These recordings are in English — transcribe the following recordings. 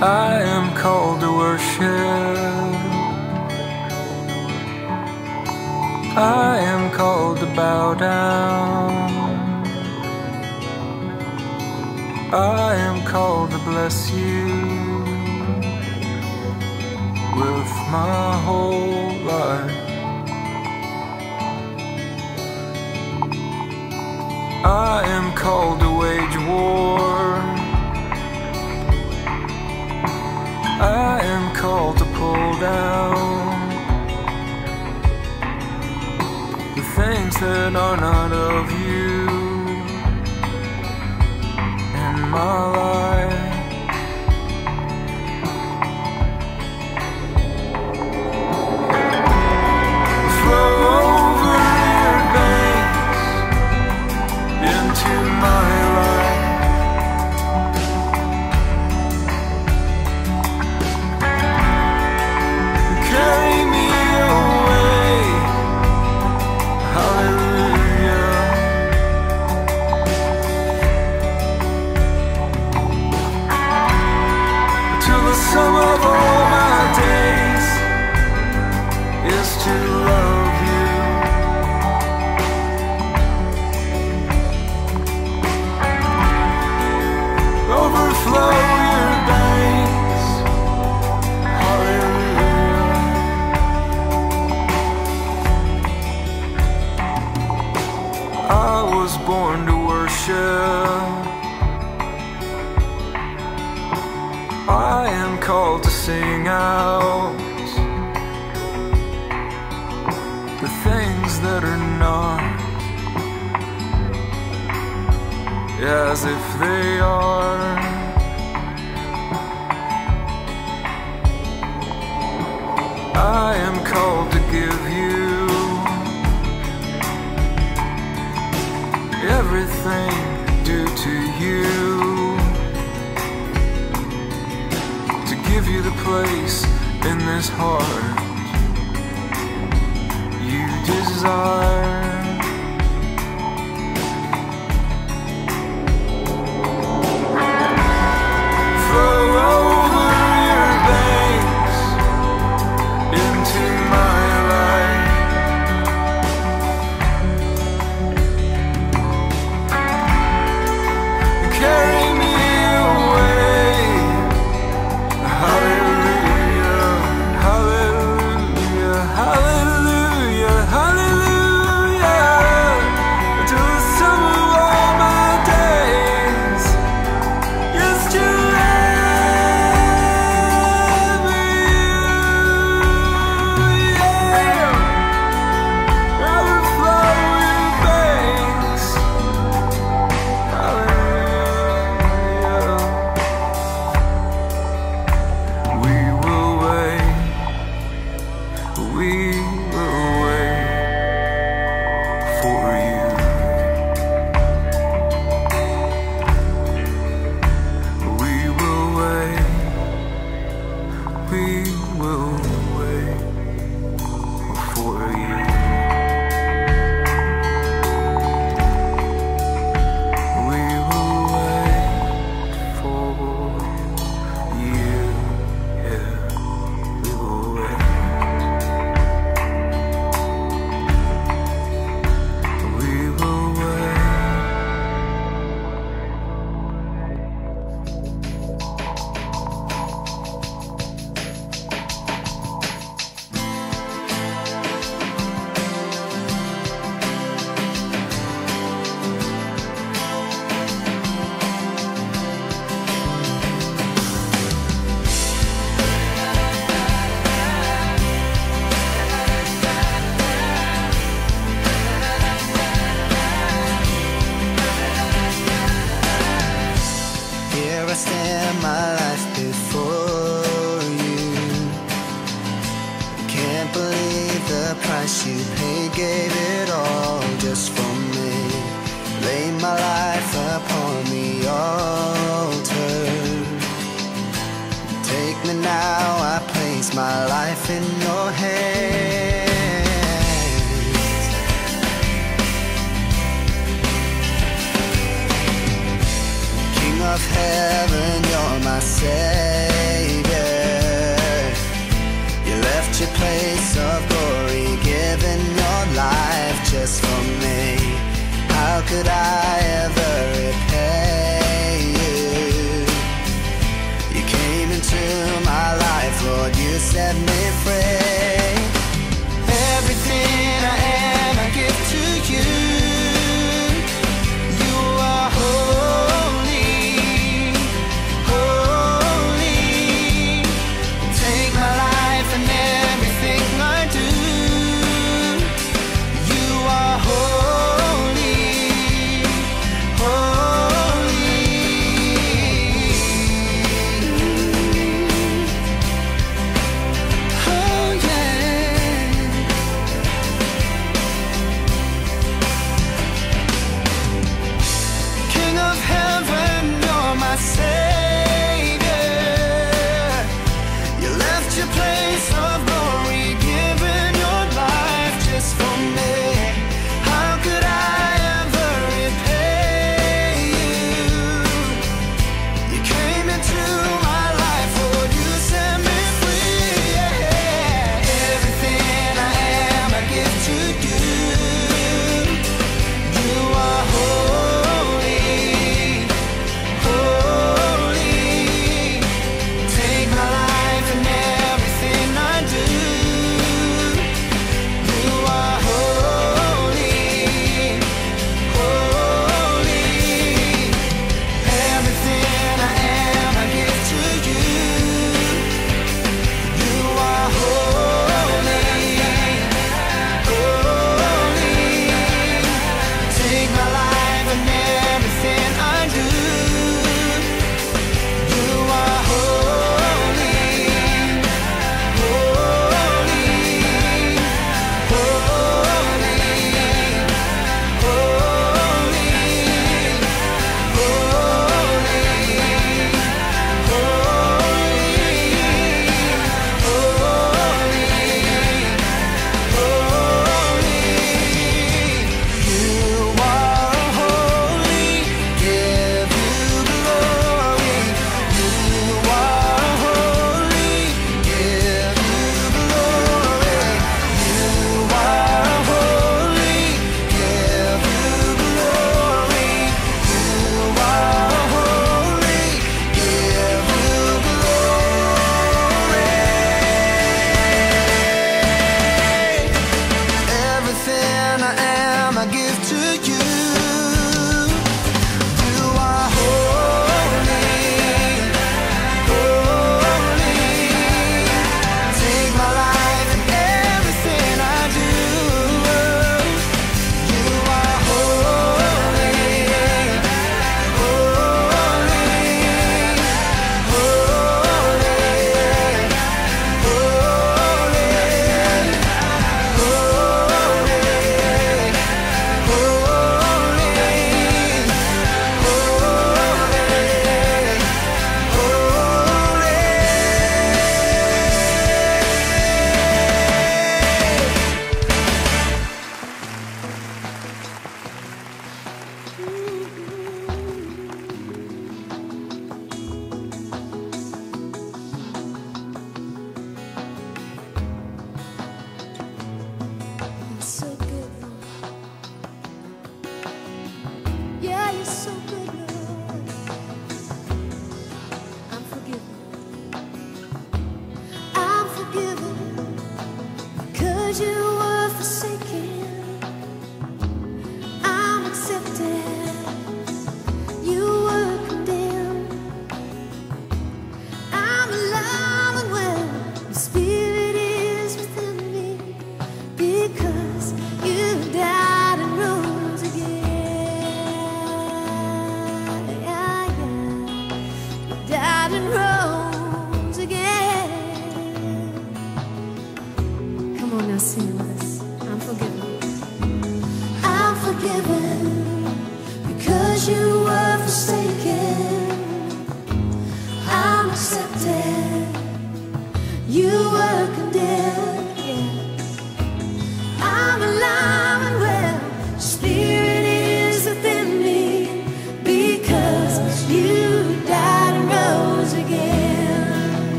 I am called to worship. I am called to bow down. I am called to bless you with my whole life. I am called to wage war. down the things that are not of you and my life. as if they are. I am called to give you everything due to you, to give you the place in this heart you desire.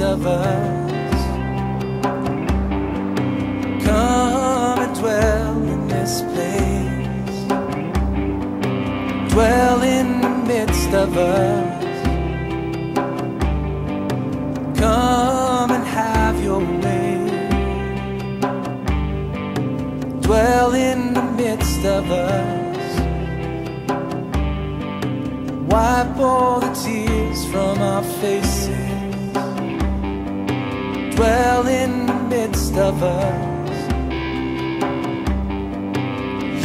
of us. Come and dwell in this place, dwell in the midst of us. Come and have your way, dwell in the midst of us wipe all the tears from our dwell in the midst of us.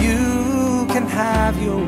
You can have your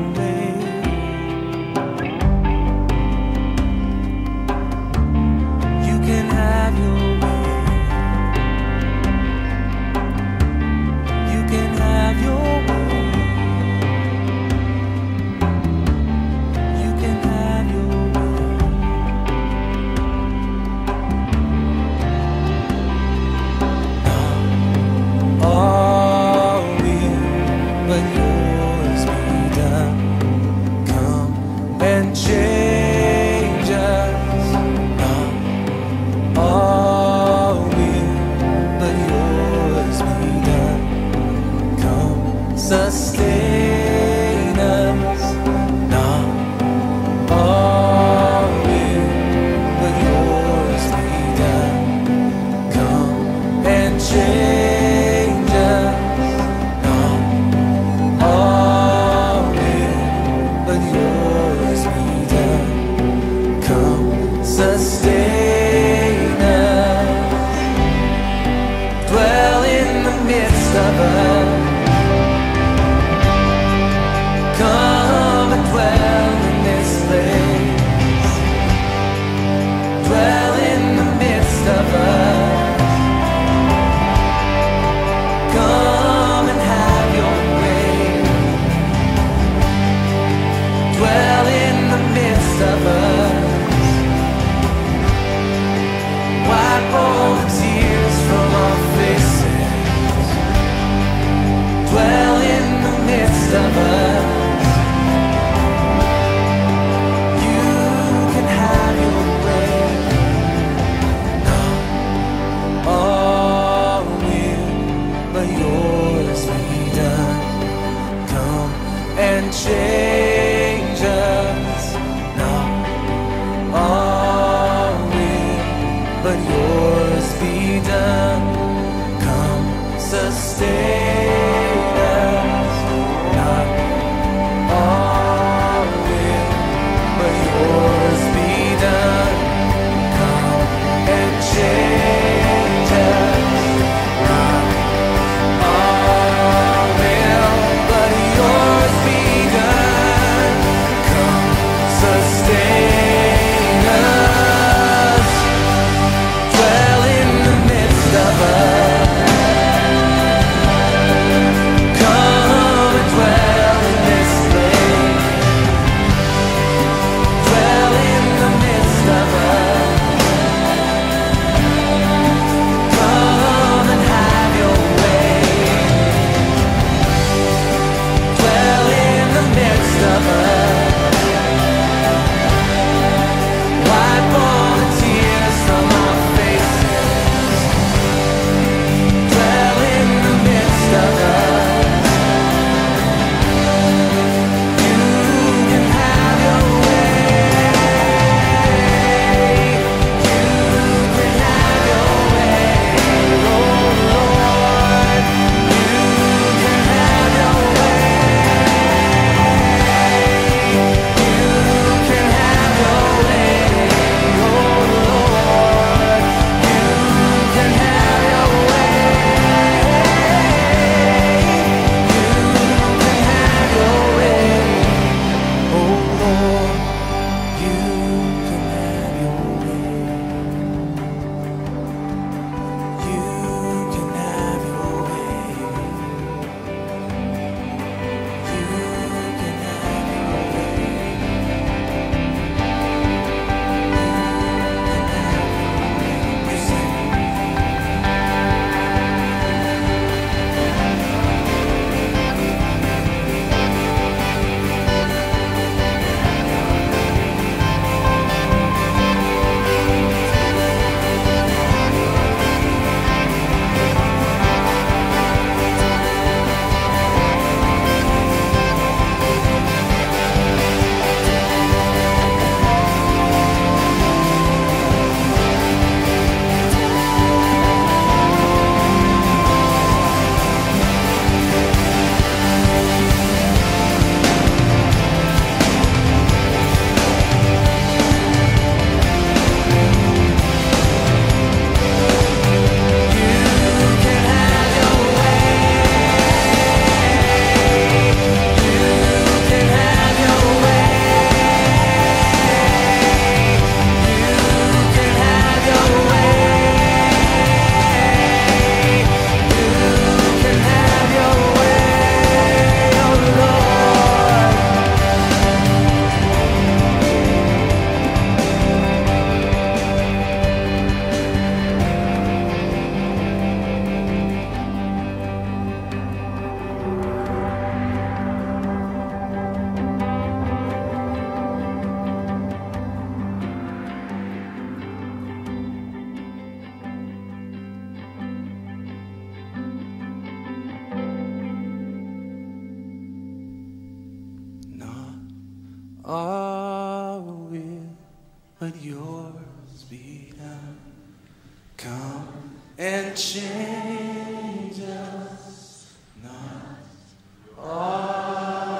yours be done. Come and change us. Not our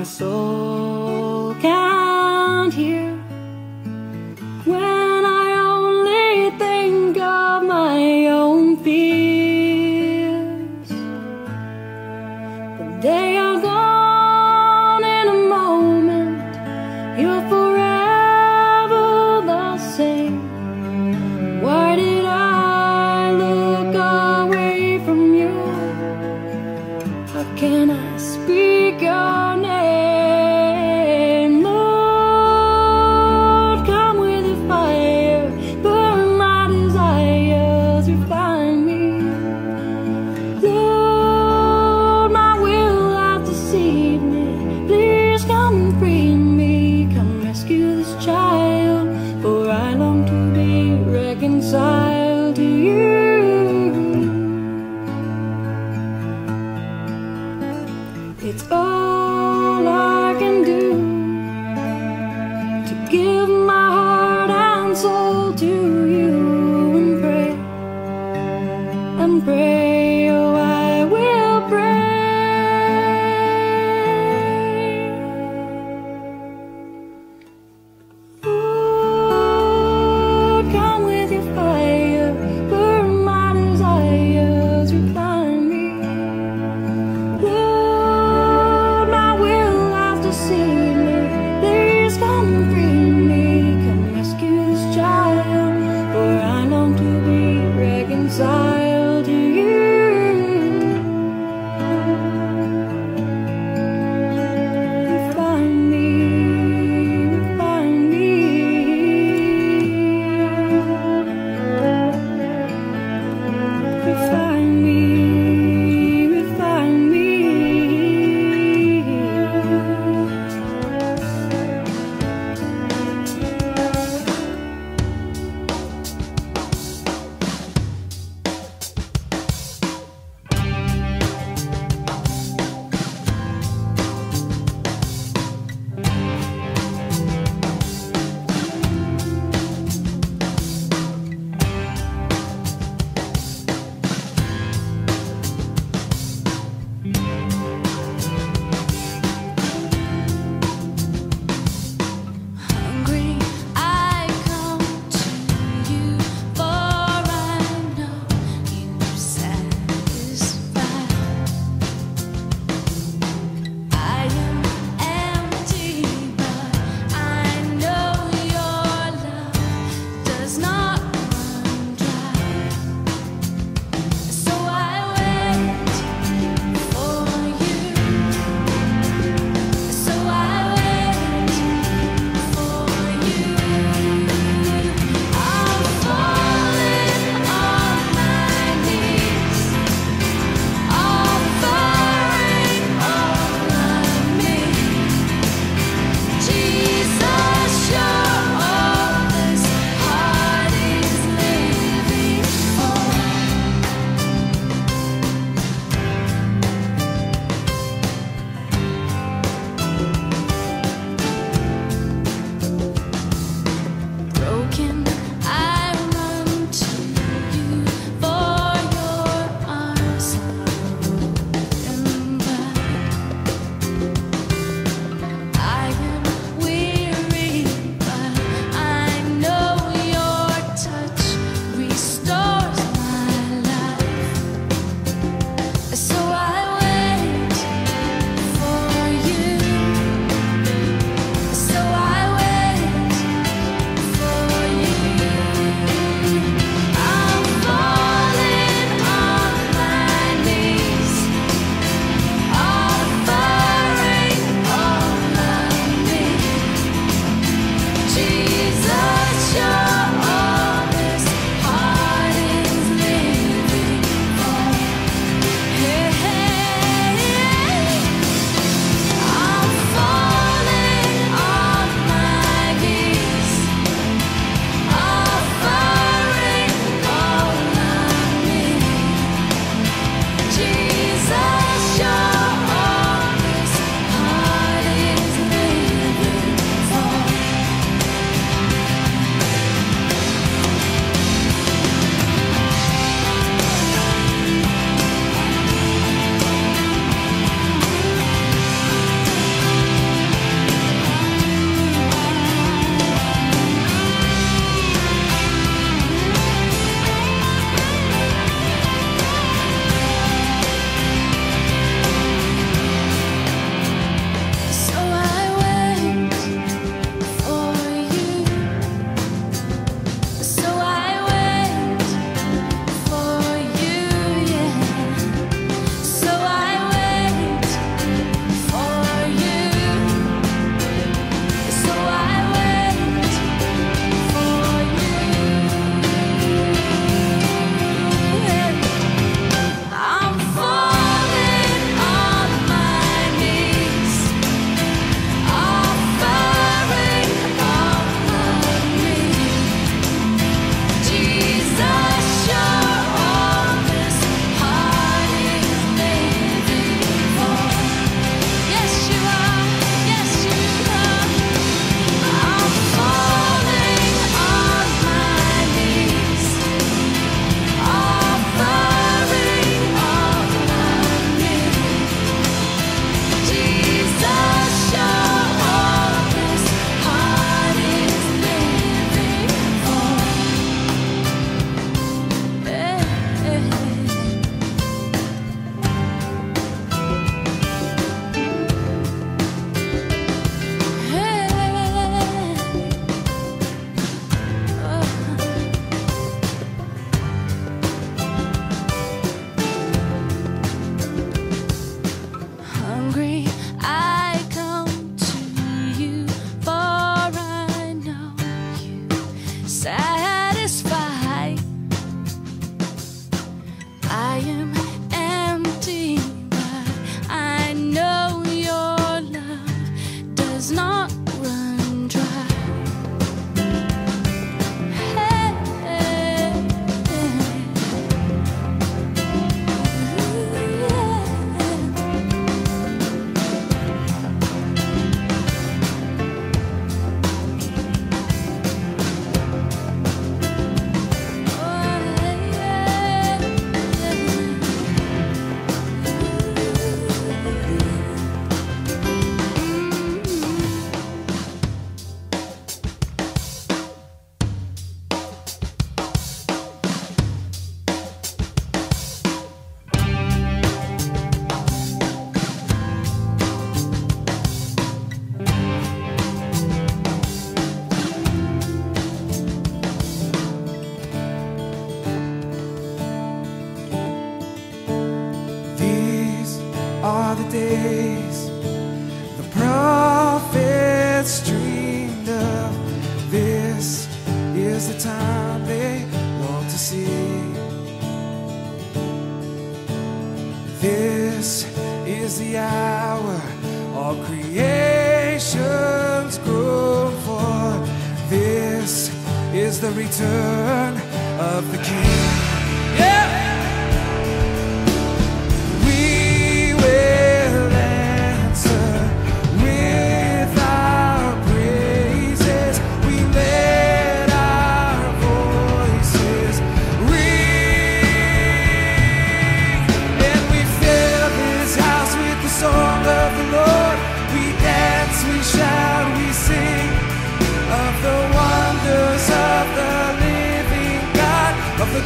My soul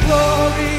glory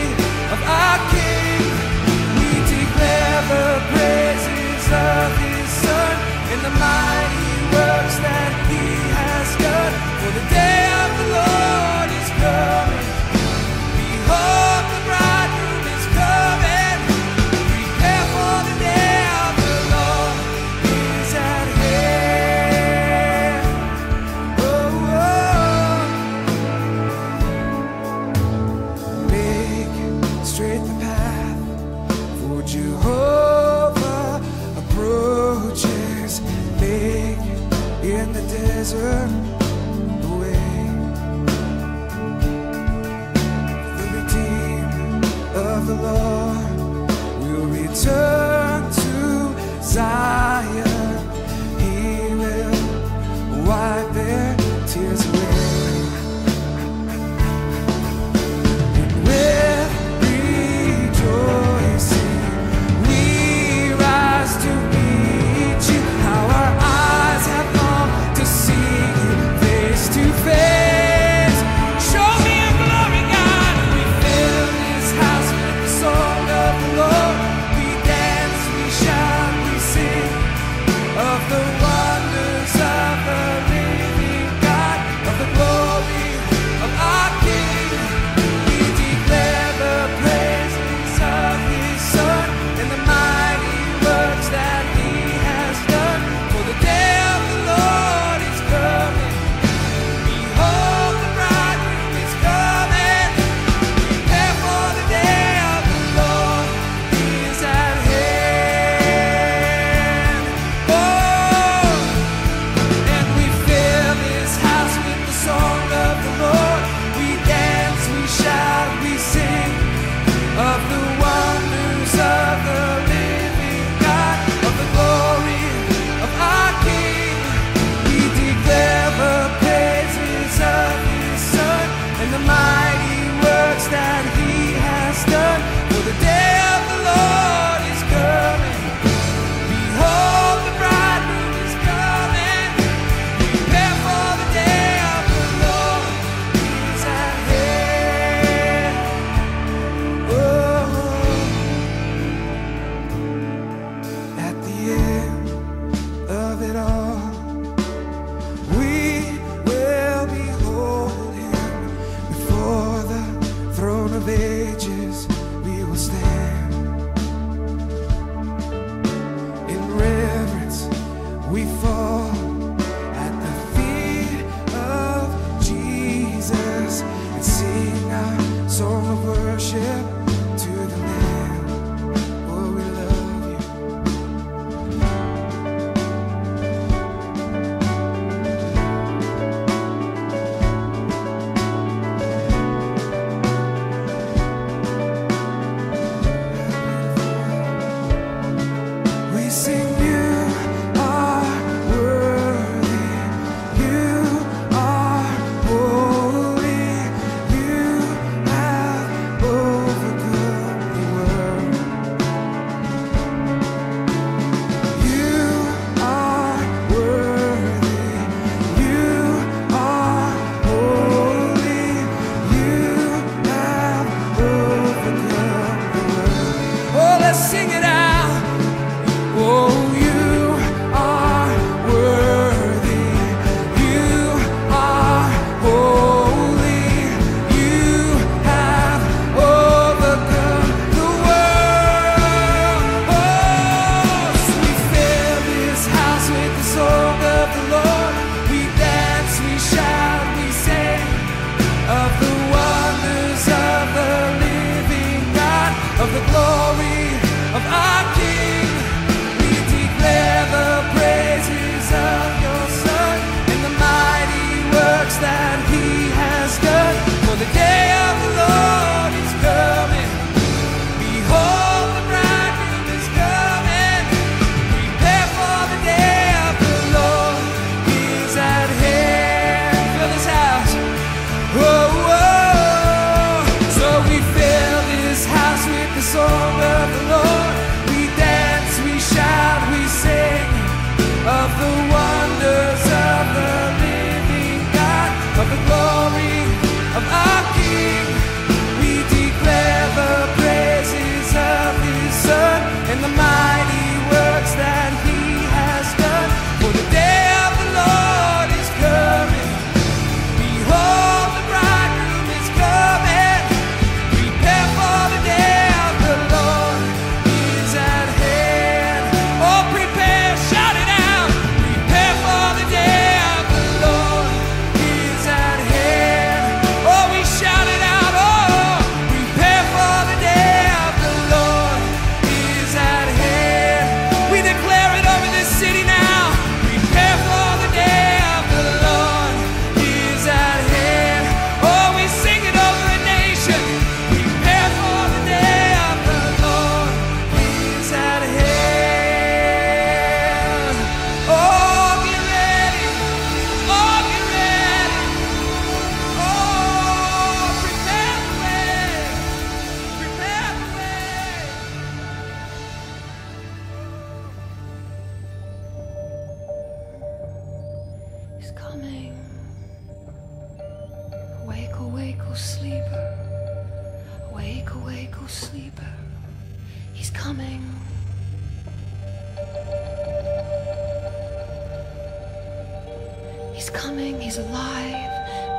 He's coming, he's alive.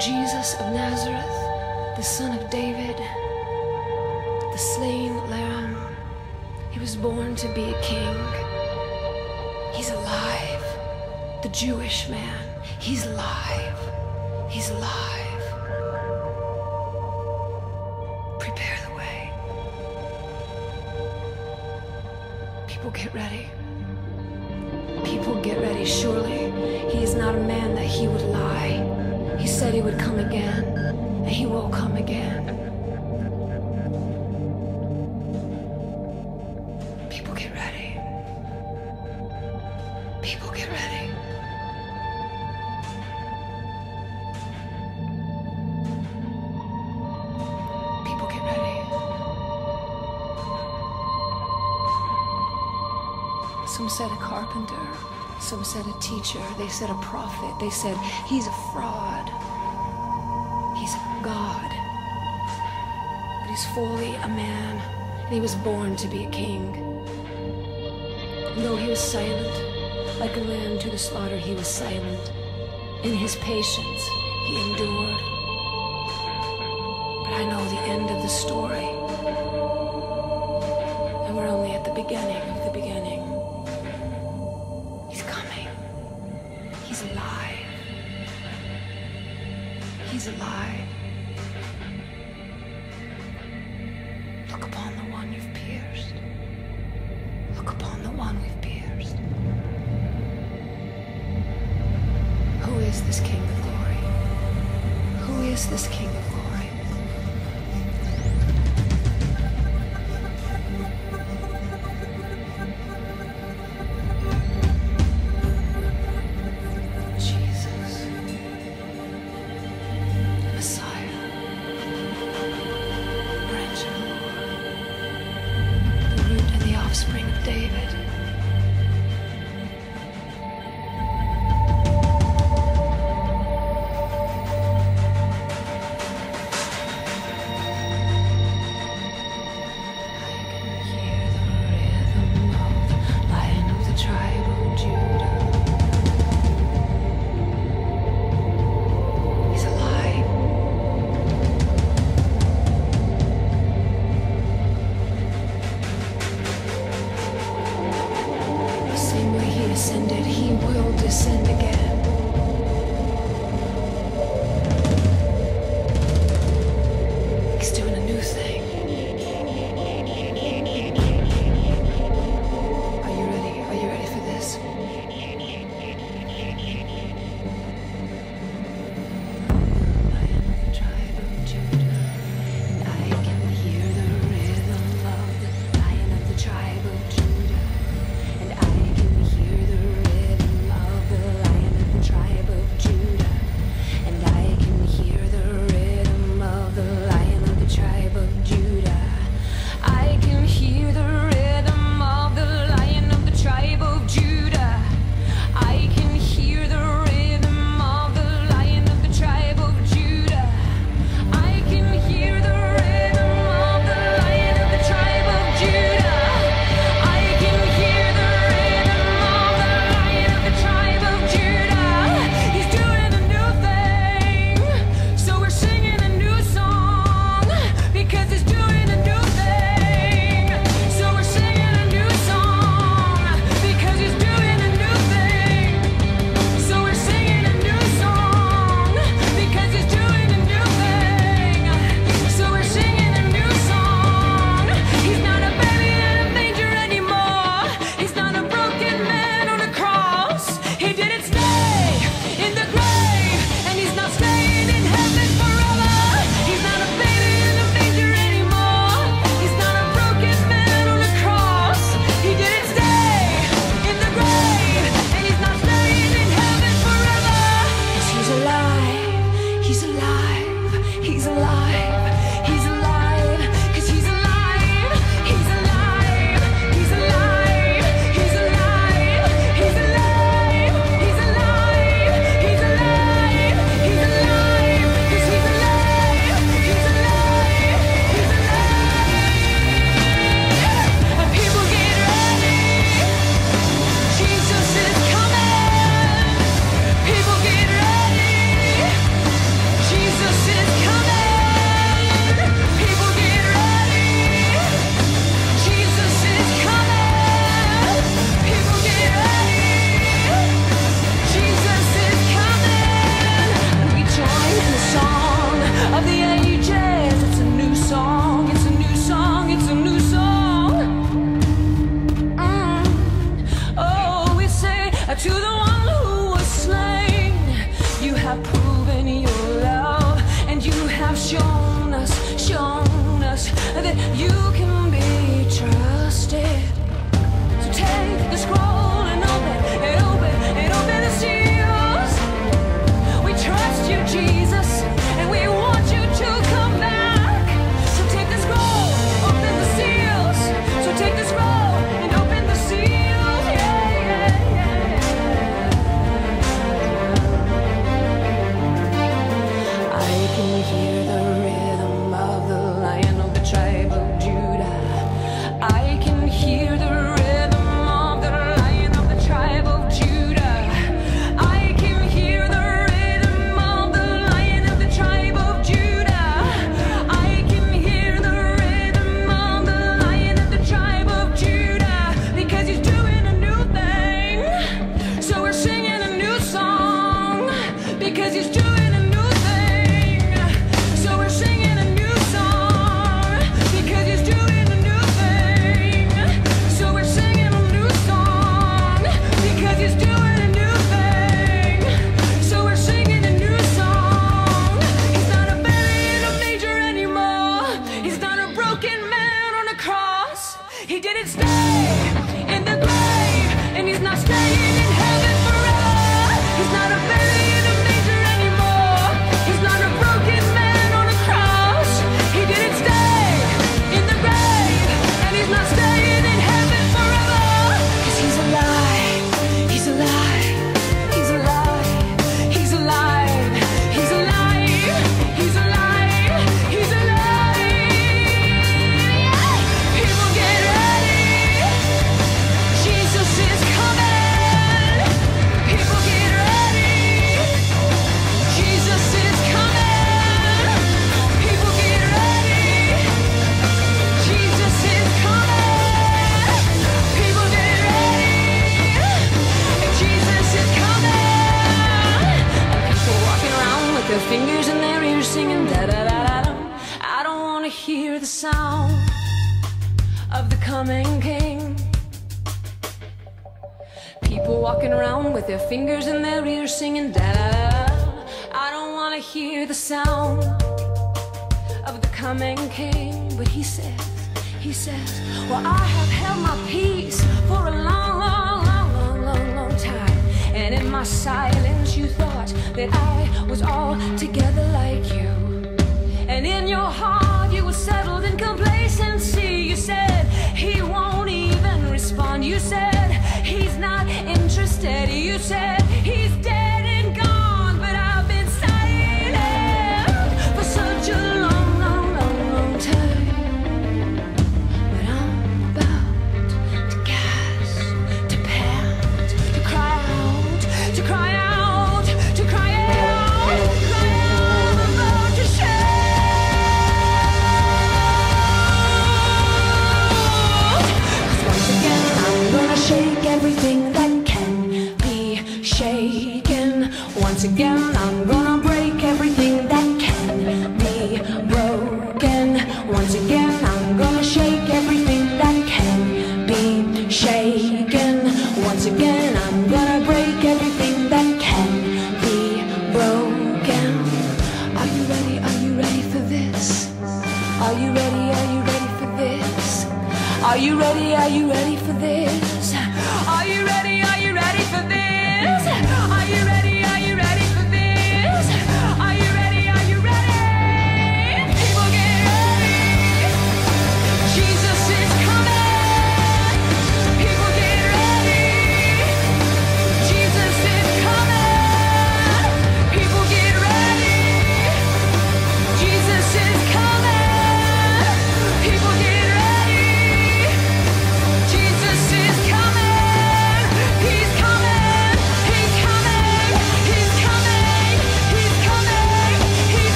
Jesus of Nazareth, the son of David, the slain lamb. He was born to be a king. He's alive. The Jewish man. He's alive. He's alive. Prepare the way. People get ready. Said a carpenter. Some said a teacher. They said a prophet. They said he's a fraud. He's God. But he's fully a man. And he was born to be a king. And though he was silent, like a lamb to the slaughter, he was silent. In his patience, he endured. But I know the end of the story. And we're only at the beginning of the beginning. David.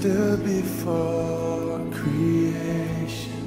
Stood before creation,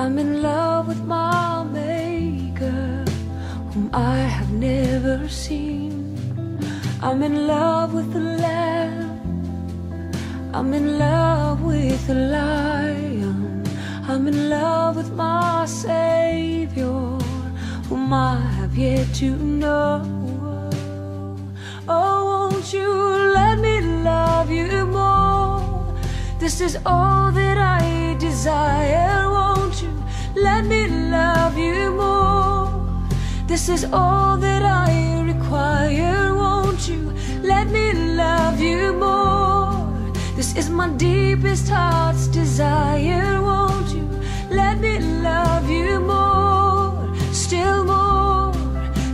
I'm in love with my maker, whom I have never seen. I'm in love with the lamb. I'm in love with the lion. I'm in love with my savior, whom I have yet to know. Oh, won't you let me love you more? This is all that I desire. This is all that I require. Won't you let me love you more? This is my deepest heart's desire. Won't you let me love you more? Still more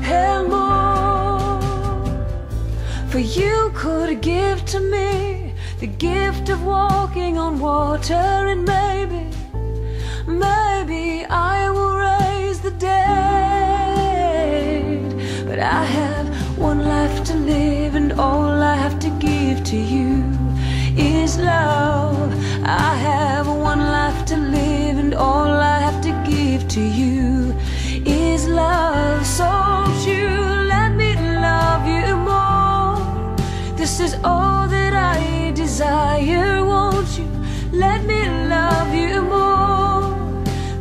and more. For you could give to me the gift of walking on water, and maybe, to you is love. I have one life to live, and all I have to give to you is love. So won't you let me love you more? This is all that I desire. Won't you let me love you more?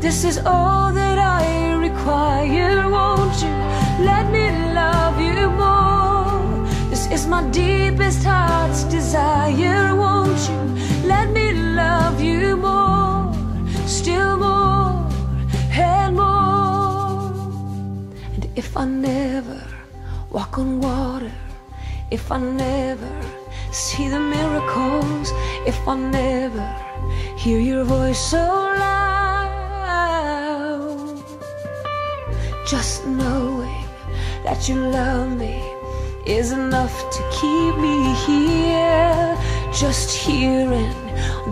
This is all that I require. Won't you let me love you more? This is my deepest heart's desire. Won't you let me love you more? Still more and more. And if I never walk on water, if I never see the miracles, if I never hear your voice so loud, just knowing that you love me is enough to keep me here. Just hearing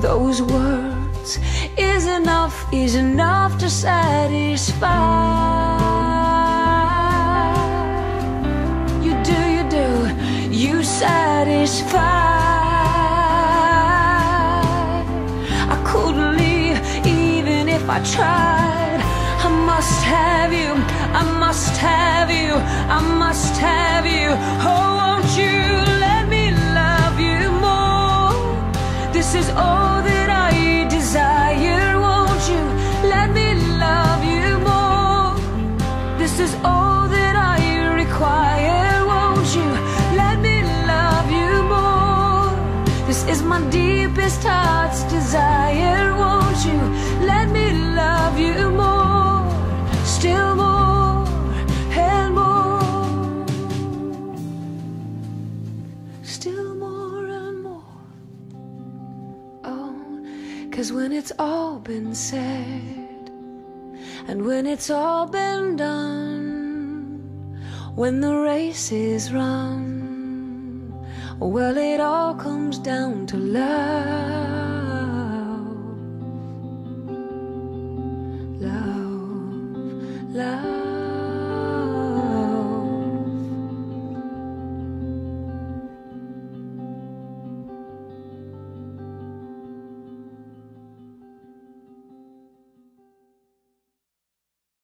those words is enough, is enough to satisfy. You do, you do, you satisfy. I couldn't leave even if I tried. I must have you, I must have you, I must have you. Oh, won't you let me love you more? This is all that I desire. Won't you let me love you more? This is all that I require. Won't you let me love you more? This is my deepest heart's desire. Won't you it's all been said, and when it's all been done, when the race is run, well, it all comes down to love.